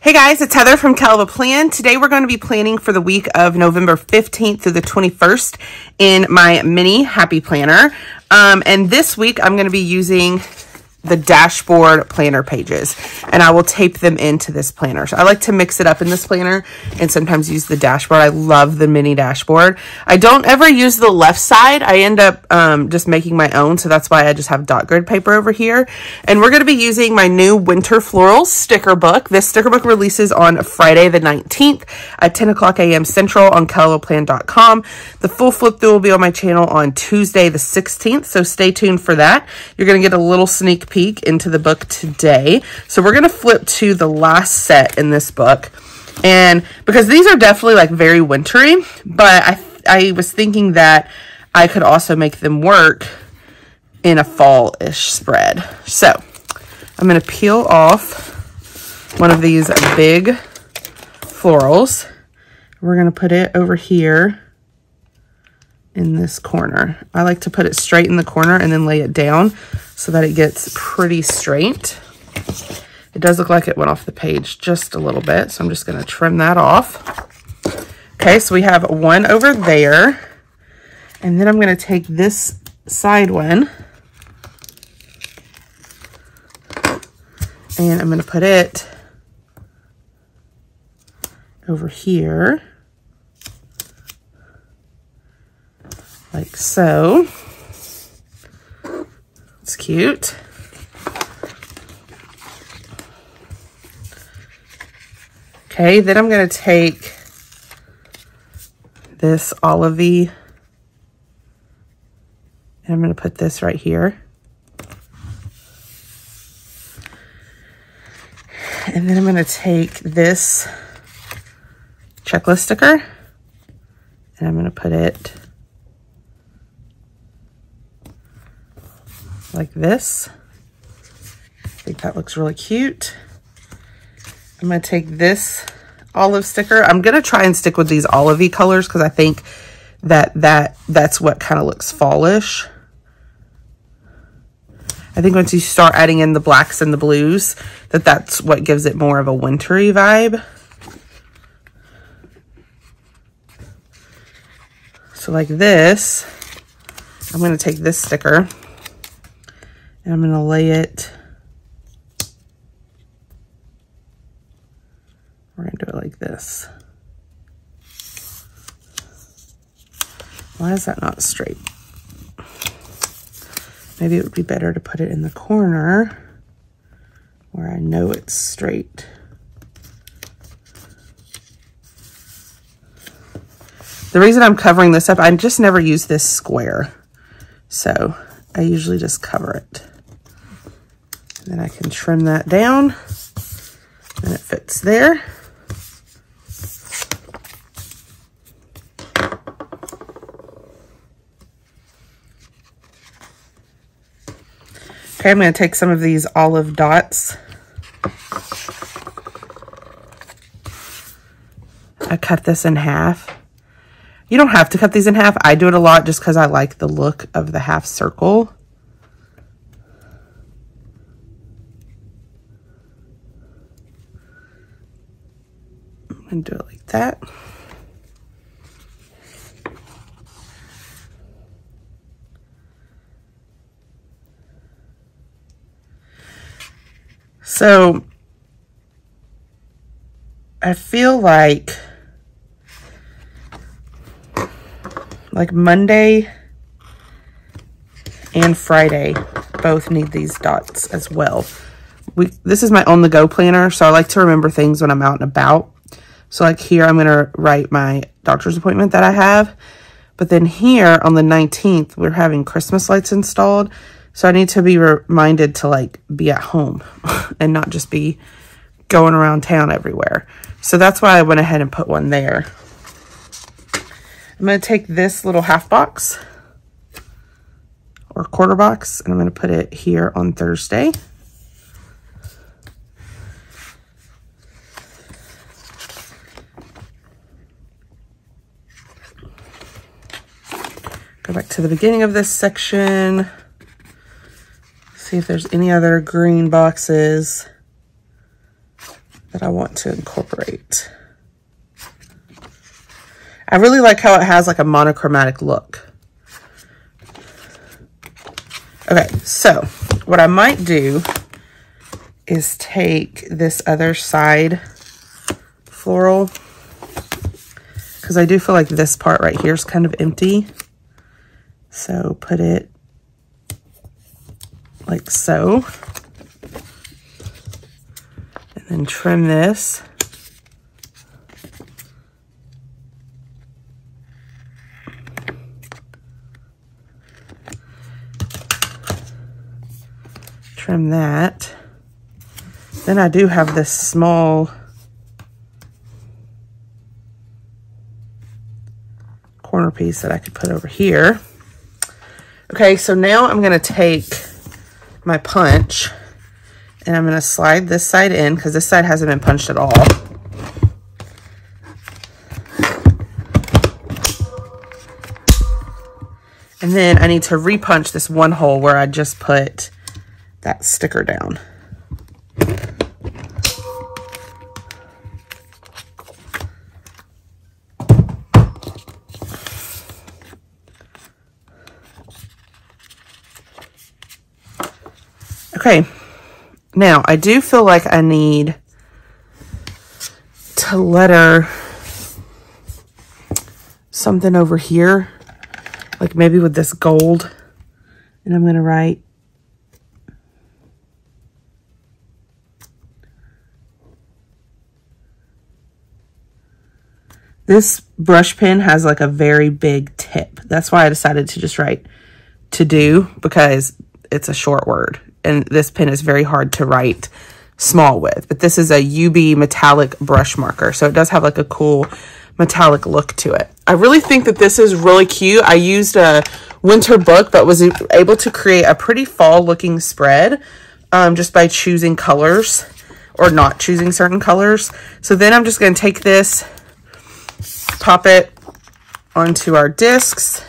Hey guys, it's Heather from Kell of a Plan. Today we're going to be planning for the week of November 15th through the 21st in my mini happy planner. Um, and this week I'm going to be using the dashboard planner pages and I will tape them into this planner. So I like to mix it up in this planner and sometimes use the dashboard. I love the mini dashboard. I don't ever use the left side. I end up um, just making my own. So that's why I just have dot grid paper over here. And we're going to be using my new Winter floral sticker book. This sticker book releases on Friday the 19th at 10 o'clock a.m. Central on kellofaplan.com. The full flip through will be on my channel on Tuesday the 16th. So stay tuned for that. You're going to get a little sneak peek into the book today. So we're going to flip to the last set in this book. And because these are definitely like very wintry, but I, I was thinking that I could also make them work in a fall-ish spread. So I'm going to peel off one of these big florals. We're going to put it over here in this corner. I like to put it straight in the corner and then lay it down so that it gets pretty straight. It does look like it went off the page just a little bit, so I'm just going to trim that off. Okay, so we have one over there. And then I'm going to take this side one and I'm going to put it over here. So. It's cute. Okay, then I'm going to take this olivey and I'm going to put this right here. And then I'm going to take this checklist sticker and I'm going to put it like this. I think that looks really cute. I'm to take this olive sticker. I'm to try and stick with these olivey colors because I think that, that that's what kind of looks fallish. I think once you start adding in the blacks and the blues, that that's what gives it more of a wintry vibe. So like this, I'm going to take this sticker and I'm going to lay it, we're going to do it like this. Why is that not straight? Maybe it would be better to put it in the corner where I know it's straight. The reason I'm covering this up, I just never use this square. So I usually just cover it. Then I can trim that down and it fits there. Okay, I'm going to take some of these olive dots. I cut this in half. You don't have to cut these in half. I do it a lot just because I like the look of the half circle. And do it like that. So I feel like like Monday and Friday both need these dots as well. We, this is my on the go planner, so I like to remember things when I'm out and about. So like here, I'm going to write my doctor's appointment that I have. But then here on the 19th, we're having Christmas lights installed. So I need to be reminded to like be at home and not just be going around town everywhere. So that's why I went ahead and put one there. I'm going to take this little half box or quarter box and I'm going to put it here on Thursday. Go back to the beginning of this section. See if there's any other green boxes. that I want to incorporate. I really like how it has like a monochromatic look. Okay, so what I might do is take this other side floral because I do feel like this part right here is kind of empty. So put it like so. And then trim this. Trim that. Then I do have this small corner piece that I could put over here. Okay, so now I'm going to take my punch and I'm going to slide this side in because this side hasn't been punched at all. And then I need to repunch this one hole where I just put that sticker down. Okay, now I do feel like I need to letter something over here, like maybe with this gold. And I'm going to write This brush pen has like a very big tip. That's why I decided to just write to do because it's a short word and this pen is very hard to write small with. But this is a UB metallic brush marker. So it does have like a cool metallic look to it. I really think that this is really cute. I used a winter book, but was able to create a pretty fall looking spread um, just by choosing colors or not choosing certain colors. So then I'm just going to take this, pop it onto our discs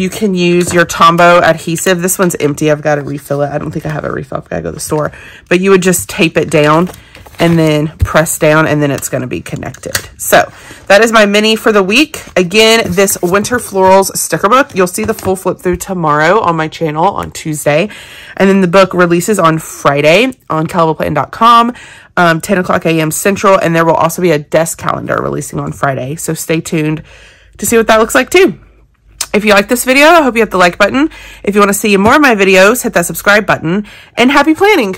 you can use your Tombow adhesive. This one's empty. I've got to refill it. I don't think I have a refill. I've got to go to the store. But you would just tape it down and then press down and then it's going to be connected. So that is my mini for the week. Again, this Winter Florals sticker book, you'll see the full flip through tomorrow on my channel on Tuesday. And then the book releases on Friday on kellofaplan.com, um, 10 o'clock a.m. Central. And there will also be a desk calendar releasing on Friday. So stay tuned to see what that looks like too. If you like this video, I hope you hit the like button. If you want to see more of my videos, hit that subscribe button. And happy planning!